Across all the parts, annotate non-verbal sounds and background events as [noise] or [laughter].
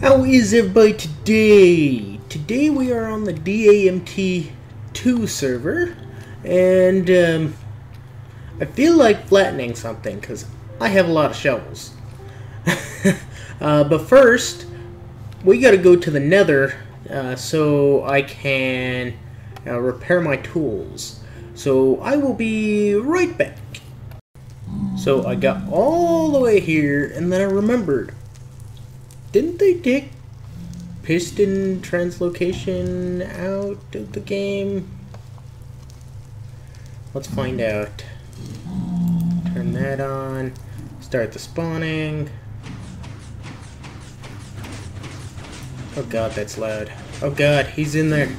How is everybody today? Today we are on the DAMT2 server, and um, I feel like flattening something because I have a lot of shovels. [laughs] uh, but first, we gotta go to the nether uh, so I can uh, repair my tools. So I will be right back. So I got all the way here, and then I remembered. Didn't they take piston translocation out of the game? Let's find out. Turn that on. Start the spawning. Oh god, that's loud. Oh god, he's in there.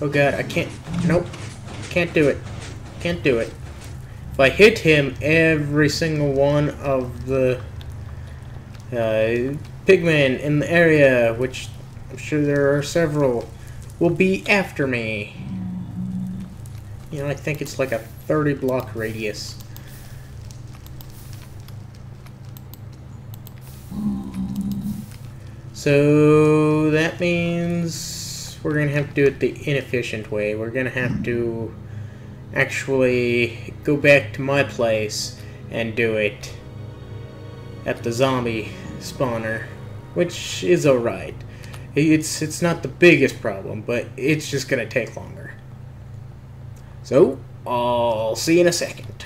Oh god, I can't. Nope. Can't do it. Can't do it. If I hit him, every single one of the uh, pigmen in the area, which I'm sure there are several, will be after me. You know, I think it's like a 30 block radius. So that means we're going to have to do it the inefficient way. We're going to have to actually go back to my place and do it at the zombie spawner, which is alright. It's it's not the biggest problem, but it's just gonna take longer. So, I'll see you in a second.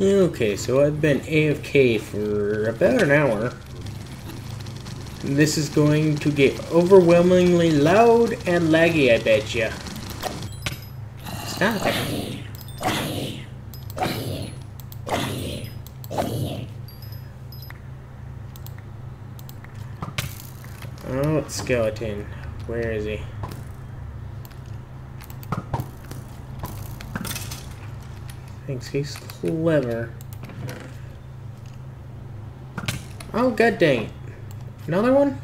Okay, so I've been AFK for about an hour. This is going to get overwhelmingly loud and laggy, I bet ya. Stop. Oh, skeleton. Where is he? Thinks he's clever. Oh, god dang. Another one?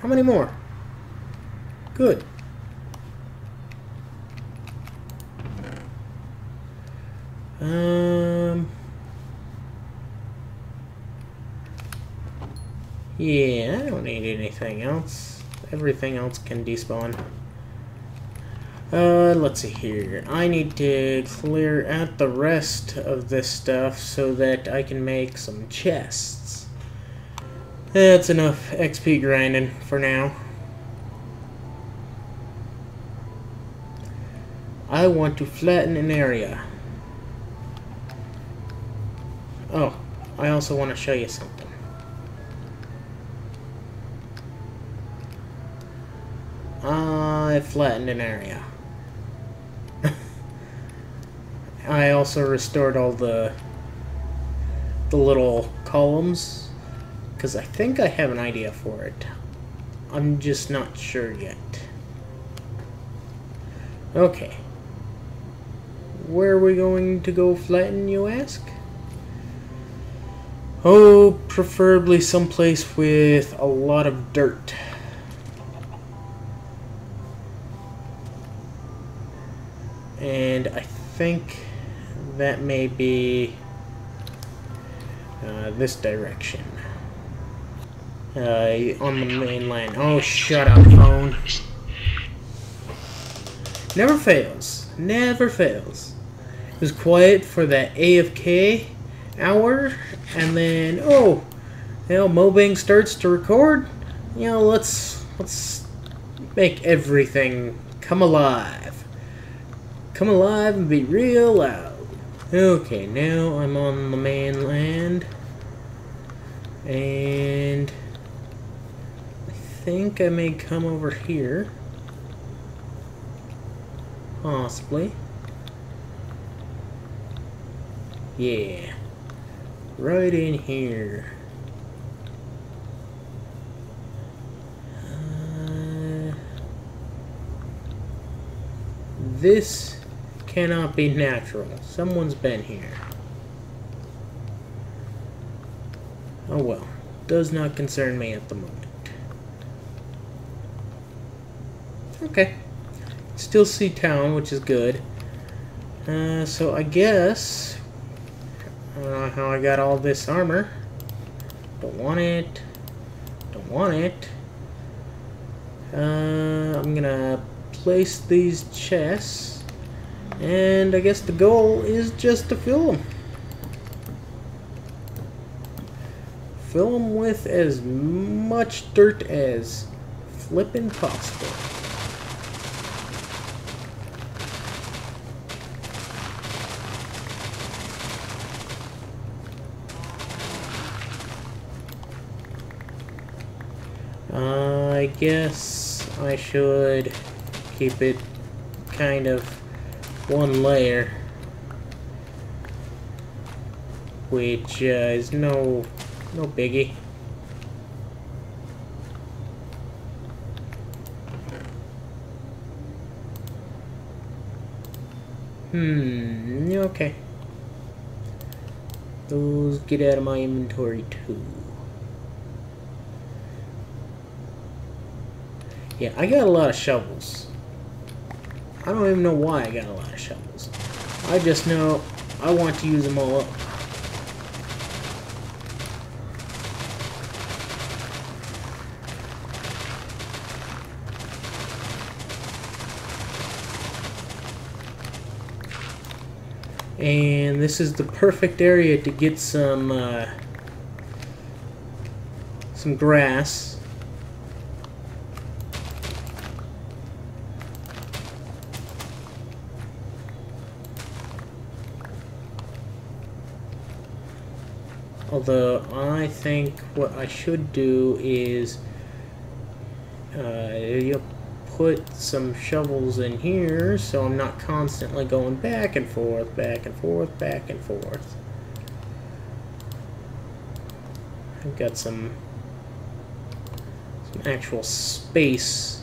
How many more? Good. Um... Yeah, I don't need anything else. Everything else can despawn. Uh, let's see here. I need to clear out the rest of this stuff so that I can make some chests. That's enough XP grinding for now. I want to flatten an area. Oh, I also want to show you something. I flattened an area. [laughs] I also restored all the the little columns because I think I have an idea for it. I'm just not sure yet. Okay. Where are we going to go flatten, you ask? Oh, preferably someplace with a lot of dirt. And I think that may be uh, this direction. Uh, on the mainland. Oh, shut up, phone. Never fails. Never fails. It was quiet for that AFK hour, and then, oh, you know, Mobinng starts to record. You know, let's, let's make everything come alive. Come alive and be real loud. Okay, now I'm on the mainland. And I think I may come over here. Possibly. Yeah. Right in here. Uh, this cannot be natural. Someone's been here. Oh well. Does not concern me at the moment. Okay. Still see town, which is good. Uh, so I guess I don't know how I got all this armor. Don't want it. Don't want it. Uh, I'm gonna place these chests. And I guess the goal is just to fill them. Fill them with as much dirt as flippin' possible. I guess I should keep it kind of one layer which uh, is no no biggie. Hmm okay. Those get out of my inventory too. Yeah, I got a lot of shovels. I don't even know why I got a lot of shovels. I just know I want to use them all up. And this is the perfect area to get some uh, some grass Although I think what I should do is uh, you put some shovels in here so I'm not constantly going back and forth, back and forth, back and forth. I've got some some actual space.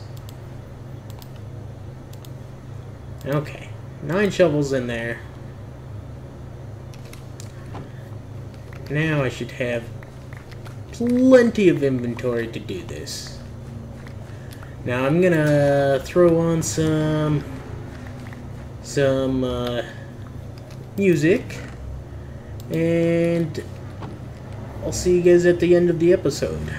Okay, nine shovels in there. Now I should have plenty of inventory to do this. Now I'm gonna throw on some some uh, music and I'll see you guys at the end of the episode.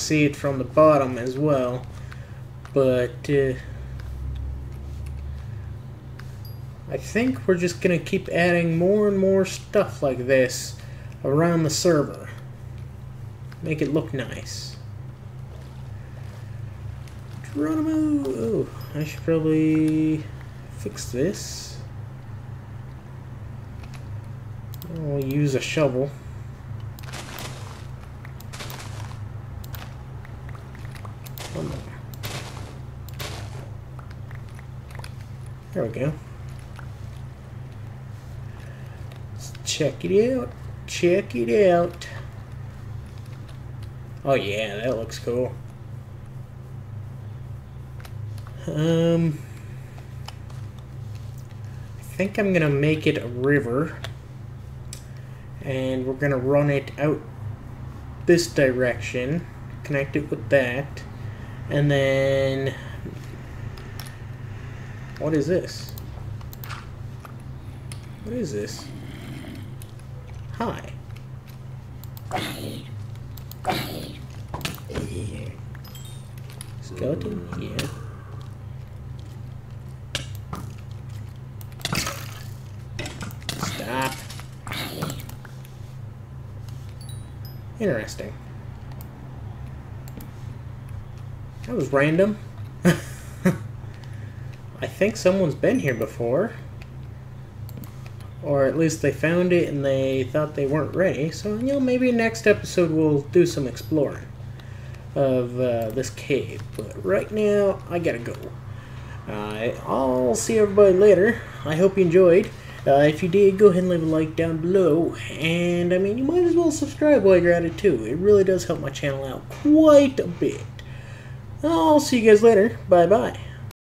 See it from the bottom as well. But, uh, I think we're just to keep adding more and more stuff like this around the server. Make it look nice. Geronimo! Oh, I should probably fix this. I'll use a shovel. There we go. Let's check it out. Check it out. Oh yeah, that looks cool. Um, I think I'm gonna make it a river, and we're gonna run it out this direction, connect it with that, and then what is this? What is this? Hi. Skeleton? Yeah. Stop. Interesting. That was random. Think someone's been here before. Or at least they found it and they thought they weren't ready. So, you know, maybe next episode we'll do some exploring of uh, this cave. But right now, I gotta go. Uh, I'll see everybody later. I hope you enjoyed. Uh, if you did, go ahead and leave a like down below. And, I mean, you might as well subscribe while you're at it, too. It really does help my channel out quite a bit. I'll see you guys later. Bye-bye.